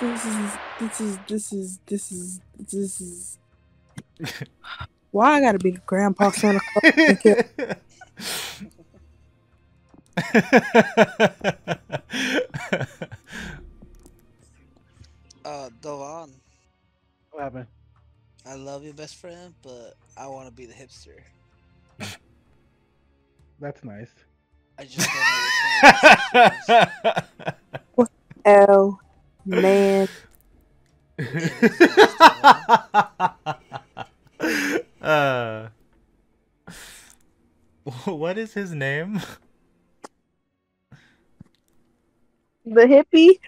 This is this is this is this is this is. Why I gotta be Grandpa Santa Claus? Uh, Dovan, What happened? I love you, best friend, but I want to be the hipster. That's nice. I just don't know which one Oh man, uh, what is his name? the hippie.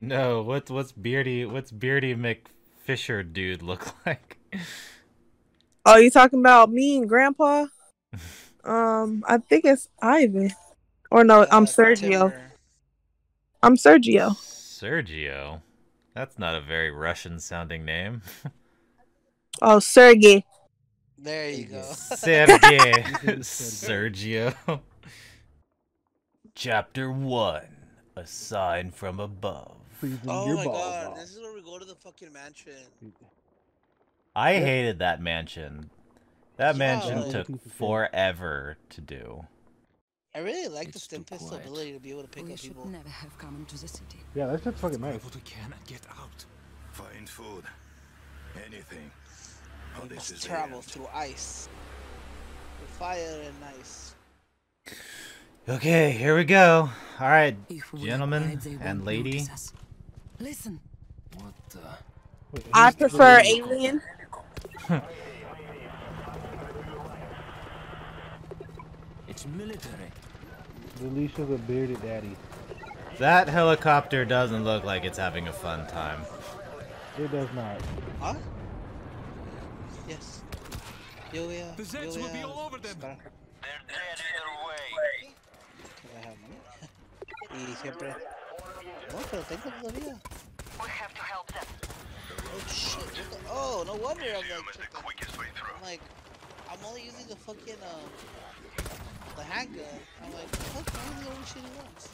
No, what's what's Beardy what's Beardy McFisher dude look like? Oh, you talking about me and Grandpa? Um, I think it's Ivan. Or no, I'm Sergio. Timmer. I'm Sergio. Sergio. That's not a very Russian sounding name. Oh, Sergey. There you go. Sergey. Sergio. Chapter 1 A Sign from Above. Oh your my balls god, off. this is where we go to the fucking mansion. I hated that mansion. That mansion Yeah. took Piece of shit. forever to do. I really like the It's stim too ability to be able to pick we up should people. never have come into the city. Yeah, that's just fucking nice. What we can and get out. Find food. Anything. Oh, We this must is travel it. through ice. With fire and ice. Okay, here we go. All right, gentlemen and won't lady. Listen, What the? Wait, I prefer Alien. It's military. Delicia's a bearded daddy. That helicopter doesn't look like it's having a fun time. It does not. Huh? Yes. Julia. The Zeds will be all over them. They're dead either way. que I have money. y siempre. No, pero tengo todavía. Oh shit. what the- Oh, no wonder I'm like. Assume it's the tripping. quickest way through. I'm like, I'm only using the fucking um, the handgun. I'm like, fuck, I'm the only shit he wants.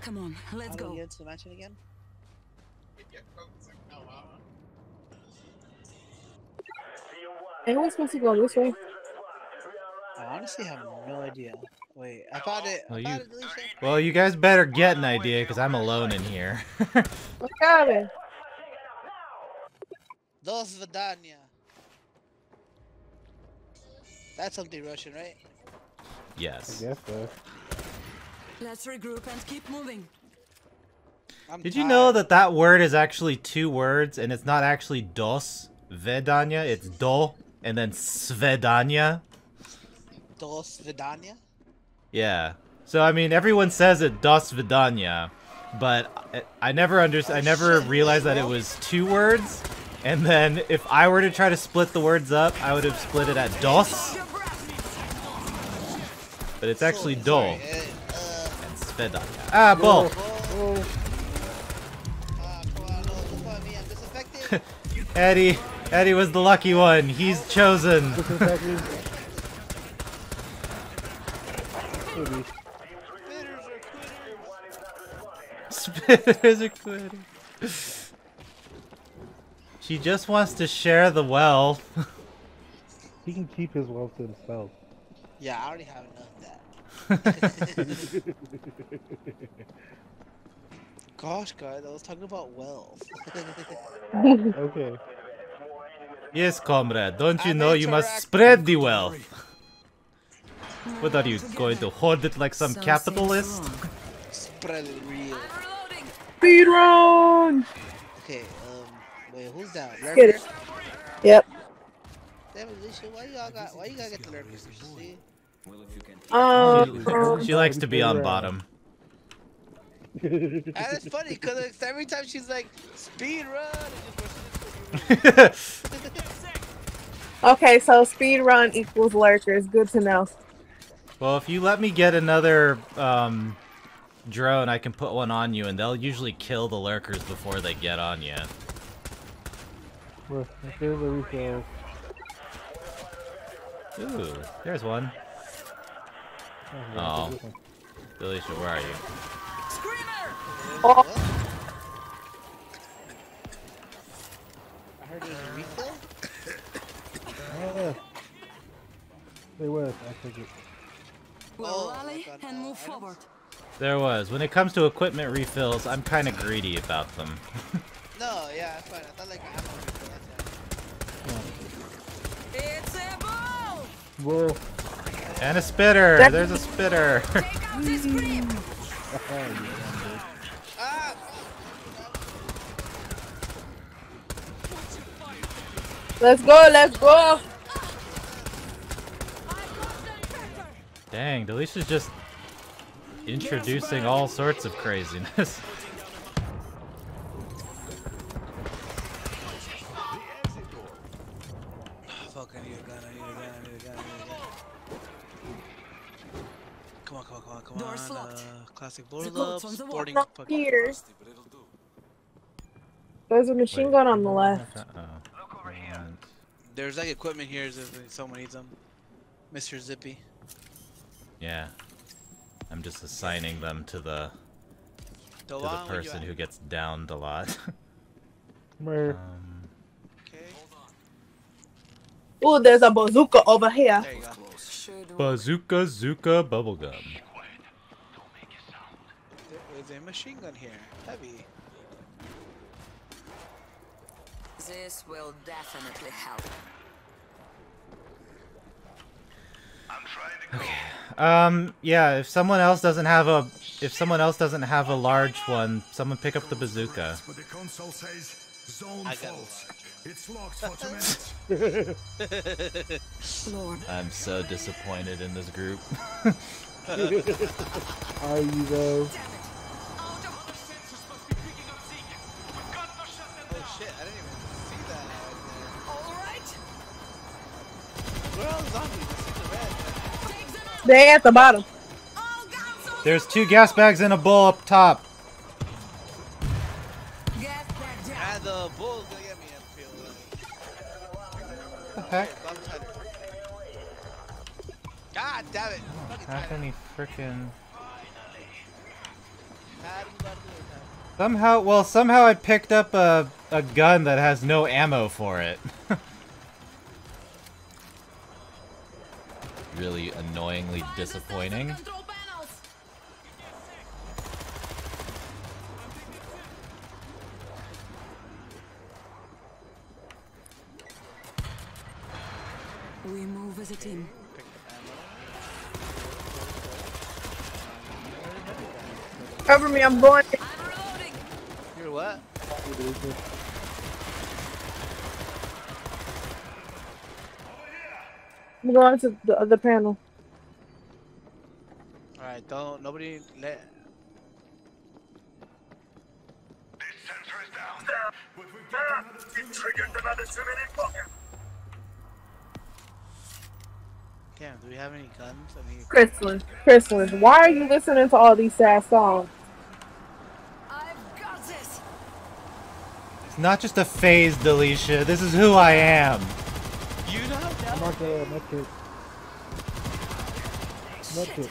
come on, let's How do we go. get into the mansion again? Ain't we supposed to go this way? I honestly have no idea. Wait, I found it. Well, I you- it, Well, you guys better get an idea because I'm alone in here. What's happening? Dos Vidania. That's something Russian, right? I yes. guess so. Let's regroup and keep moving. I'm Did you know tired. that that word is actually two words and it's not actually dos vedanya, it's do and then svedanya? Dos Vidania? Yeah. So I mean, everyone says it dos vedanya, but I, I never under I oh, never shit, realized that it was two words. And then if I were to try to split the words up, I would have split it at dos, but it's actually do Sorry, and uh, uh, svedanya. Ah, bull. oh. Ah, come on, no, don't fight me, I'm disaffected. Eddie, Eddie was the lucky one. He's chosen. Spitters are quitters. Spitters are quitting. She just wants to share the wealth. He can keep his wealth to himself. Yeah, I already have enough of that. Gosh, guys, I was talking about wealth. Okay. yes, comrade. Don't you I'm know you must spread the wealth? What are you going to hoard it like some Something's capitalist? wrong. Spread it real. I'm reloading. Speed run! Okay, um, wait, who's down? Get it. Yep. Damn why you all got, why you gotta get the lurkers? See? Well, if. Um, She likes to be on bottom. And it's funny, because every time she's like, speed run, it just rushes okay, so speed run equals lurkers. Good to know. well, if you let me get another um, drone, I can put one on you, and they'll usually kill the lurkers before they get on you. Look, there's a refill. Ooh, there's one. Oh, yeah, Oh. this where are you? Screamer! Oh. I heard there's a refill. Yeah. There was, I take it. We'll Oh, rally and uh, move forward. There was. When it comes to equipment refills, I'm kind of greedy about them. No, yeah, that's fine. I thought like ammo refill. That's it. It's a ball! Whoa. and a spitter. There's a spitter. Take out this creep! Ah! Let's go, let's go. Dang, Delisha's just introducing all sorts of craziness. code's up, on the wall. sporting Not fucking. here. There's a machine gun on the left. Uh-oh. There's like equipment here if someone needs them. Mr. Zippy. Yeah. I'm just assigning them to the to the Dewan, where you person who gets downed a lot. Where? um, Okay, Ooh, there's a bazooka over here. there you go. Should work. bazooka Zuka bubblegum. There is a machine gun here. Heavy. This will definitely help. Okay. Um, yeah, if someone else doesn't have a if someone else doesn't have a large one, someone pick up the bazooka. But the console says zone I got false. It's locked for two minutes. Lord, I'm so disappointed in this group. Are you though? They at the bottom. There's two gas bags and a bull up top. The gonna get me, the heck? God damn it! How can he. Somehow, well, somehow I picked up a, a gun that has no ammo for it. really annoyingly disappointing. We move as a team. Cover me, I'm going. I'm reloading. You're what? I'm going to the other panel. Alright, don't nobody let This sensor is down. But we've got another two triggered another two minute clock. Damn, do we have any guns? I mean Chrysalis, Chrysalis, why are you listening to all these sad songs? I've got this. It's not just a phase, Delisha. This is who I am. You know I'm not gonna make it. Make it.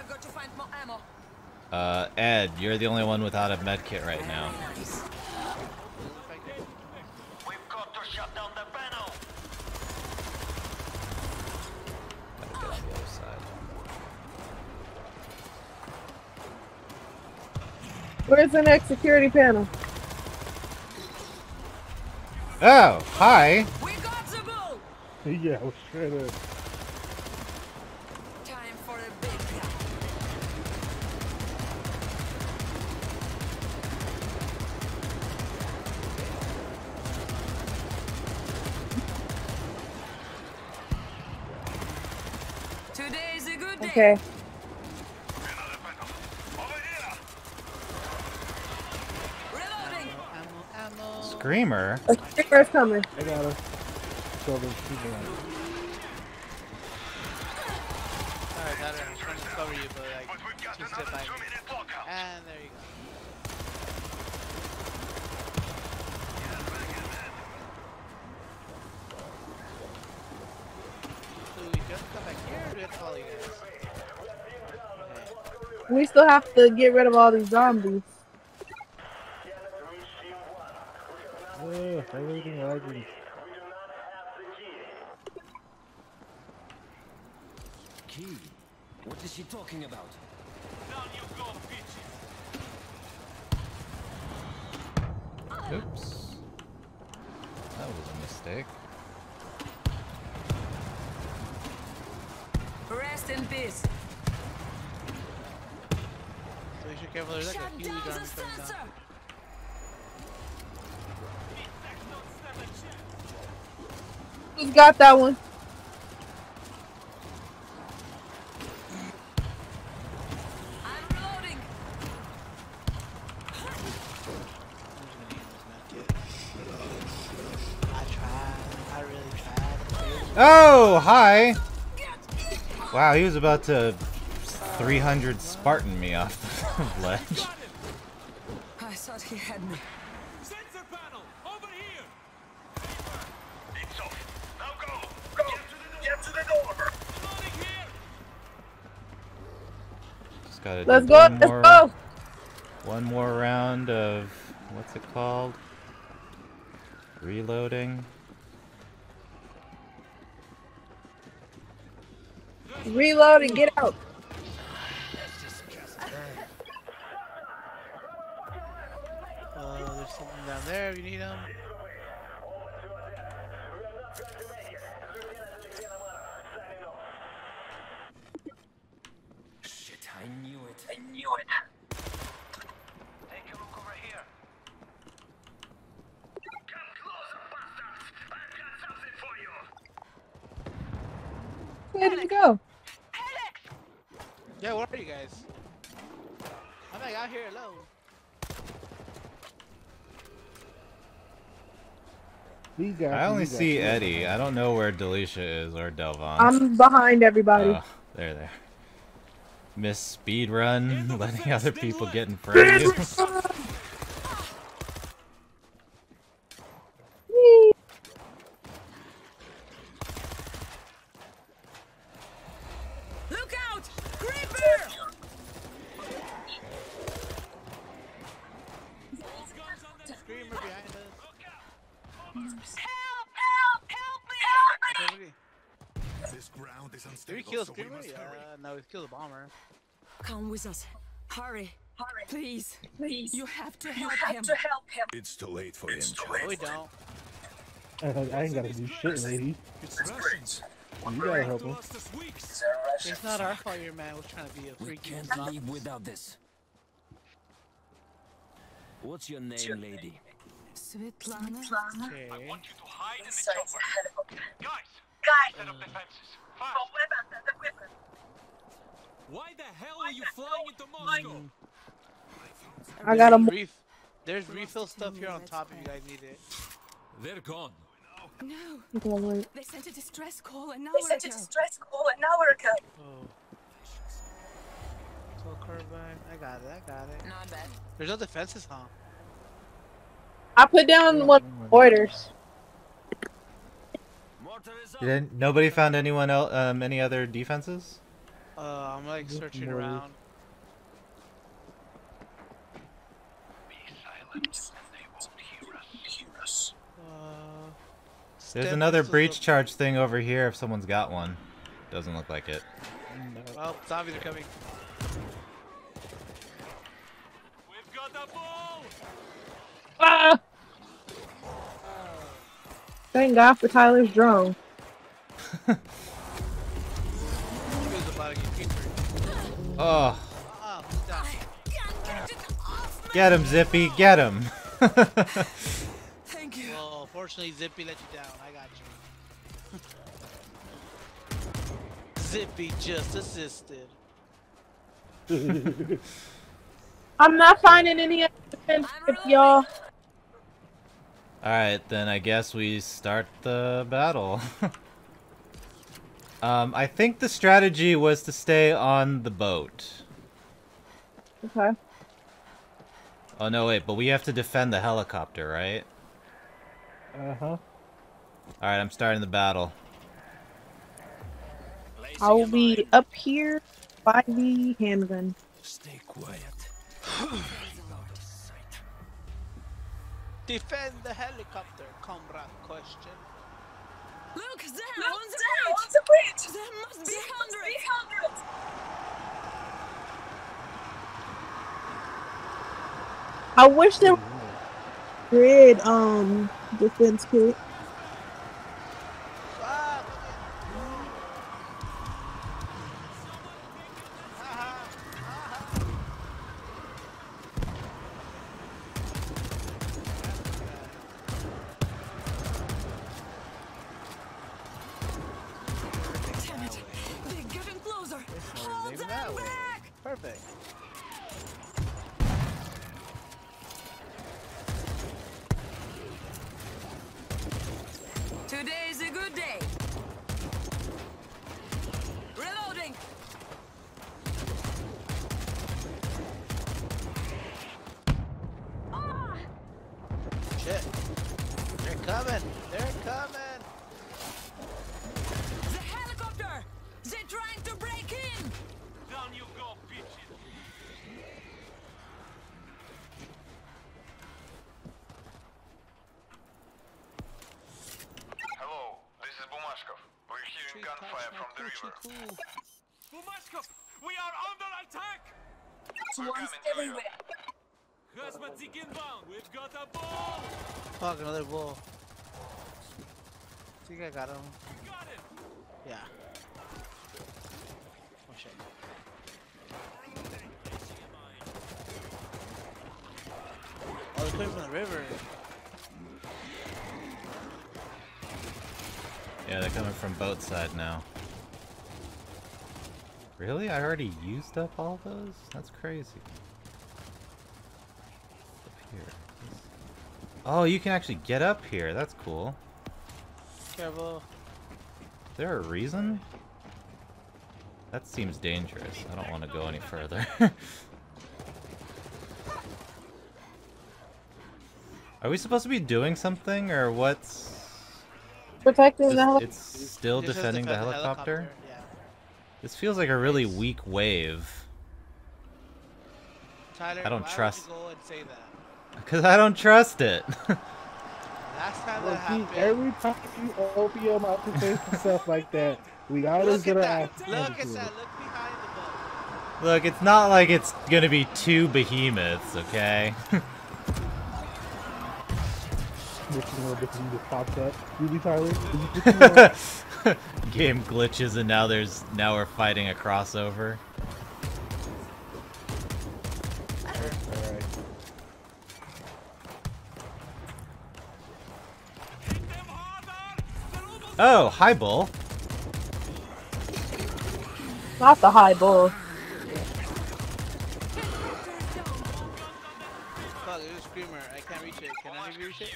I've got to find more ammo. Uh, Ed, you're the only one without a medkit right now. We've got to shut down the panel. Gotta get on the other side. Where's the next security panel? Oh, hi. We got the bull. Yeah, well, straight up. Okay. Another panel. Over here. Reloading. ammo, ammo. Screamer. A screamer's coming. I got her. So then she's gonna. Alright, Tyler, I'm trying to cover you, but like But we've just sit by me. And there you go. Do we just come back here or do we have to follow you guys? Okay. We still have to get rid of all these zombies. Ugh, everything lagging. Key. What is she talking about? Oops. That was a mistake. Rest in peace. So you should careful. There's like Shut a huge down army the coming down. Who's got that one? I'm reloading. I'm just gonna use this med kit. I tried. I really tried. Oh, hi! Wow, he was about to 300 Spartan me off the ledge. I thought he had me. Sensor panel! Over here! It's off. Now go. Go. Get to the door. Loading here! Just gotta Let's go. one Let's more, go. One more round of what's it called? Reloading. Reload and get out. Uh, there's something down there if you need them. Shit, I knew it. I knew it. Take a look over here. Come close, bastards. I've got something for you. Where did he go? Yeah, where are you guys? I'm like out here alone. He got I only he got see. Eddie. I don't know where Delicia is or Delvon. I'm behind everybody. Oh, there, there. Miss speedrun, letting other people get in front of you. Whee! Look out! Creeper! Screamer behind us. Help! Help! Help me! Okay, look This ground is Did we unstable, kill so we Screamer? must Yeah, hurry. no, we killed the bomber. Come with us. Hurry. Hurry. Please. Please. You have to You help have him. to help him. It's too late for him. No, we don't. I ain't gotta do shit, lady. It's Russians. You gotta help him. last us weeks. It's not our fault your man was trying to be a freak. We can't zombie. leave without this. What's your name, lady? Svetlana. Lana, Okay. you to hide inside the helicopter. Guys, Guys, set up defenses. For Fast. weapons and equipment. Why the hell are you flying into Moscow? I got a There's mo- Ref there's refill stuff here on top if you guys need it. They're gone. No, Okay, they sent a distress call an hour They sent a ago. distress call an hour ago. Oh. So carbine. I got it. I got it. Not bad. There's no defenses, huh? I put down one orders. Mortar is up. Nobody found anyone else? Um, any other defenses? Uh, I'm like searching more. around. Be silent. They won't hear us. Uh, There's another breach up- charge thing over here if someone's got one. Doesn't look like it. Well, zombies are coming. We've got a ball! Ah! Thank God for Tyler's drone. He was about to get. Oh, he's down. Can't get it off me. get him, Zippy, get him. Thank you. Well, fortunately, Zippy let you down. I got you. Zippy just assisted. I'm not finding any other defense, y'all. Alright, then I guess we start the battle. um, I think the strategy was to stay on the boat. Okay. Oh no, wait, but we have to defend the helicopter, right? Uh huh. Alright, I'm starting the battle. I will be up here by the handgun. Stay quiet. Defend the helicopter, comrade. Question. Look, there, Look, on the there, bridge. on the bridge. There must be There must hundreds. be hundreds. I wish there was grid um defense kit. Perfect. Gunfire from the river. Cool. Bumashkov, we are under attack! Swans coming to you. everywhere. Hazmatzik inbound, we've got a ball! Fuck, another bull. think I got him. Got him! Yeah. Oh shit. Oh, they're coming from the river. Yeah, they're coming from boat side now. Really? I already used up all those? That's crazy. Up here. Oh, you can actually get up here. That's cool. Careful. Is there a reason? That seems dangerous. I don't want to go any further. Are we supposed to be doing something, or what's... Protecting the helicopter. it's still It defending the defend helicopter? Yeah. This feels like a really weak wave. Tyler, I don't why would trust- you go and say that? Because I don't trust it. Last time Well, that see, happened. every time you open your mouth to say some stuff like that, we always Look at gonna that. ask. Look at that. Look behind the boat. Look, it's not like it's gonna be two behemoths, okay? Which you know, this just popped up. Really, Tyler? Did you just? Game glitches and now there's now we're fighting a crossover. Alright. Hit them harder! They're almost Oh, high bull. Not the high bull. Fuck, there's a screamer. I can't reach it. Can I reach it?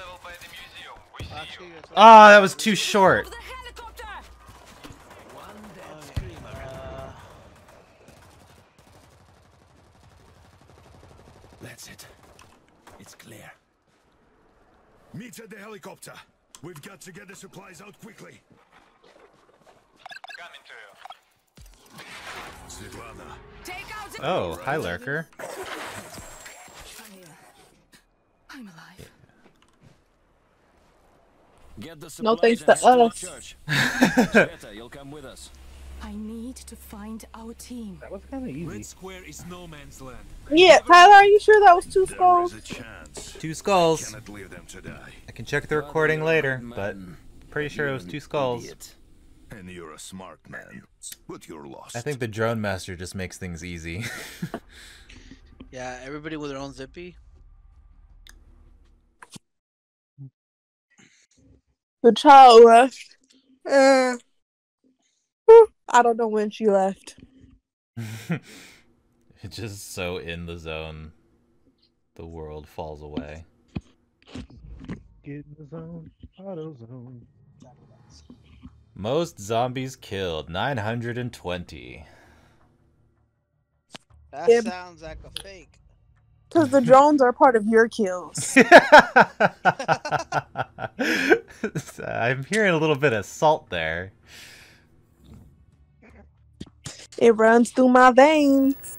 Here, state level by the museum. We see you. that's what- Ah, that was too short. Uh, That's it. It's clear. Meet at the helicopter. We've got to get the supplies out quickly. Coming to you. Svetlana, Take out the. Oh, hi lurker. I'm here. I'm alive. Get the No supplies thanks to and us. Sveta, you'll come with us. I need to find our team. That was kind of easy. Red Square is no man's land. Yeah, Tyler, are you sure that was two skulls? is a chance. Two skulls. Cannot leave them. I can check the recording later, but pretty sure it was two skulls. And you're a smart man, but you're lost. I think the drone master just makes things easy. yeah, everybody with their own zippy. The child left. Uh, I don't know when she left. it's just so in the zone. The world falls away. Get in the zone. Auto zone. Most zombies killed 920. That Yeah. sounds like a fake. Because the drones are part of your kills. I'm hearing a little bit of salt there. It runs through my veins.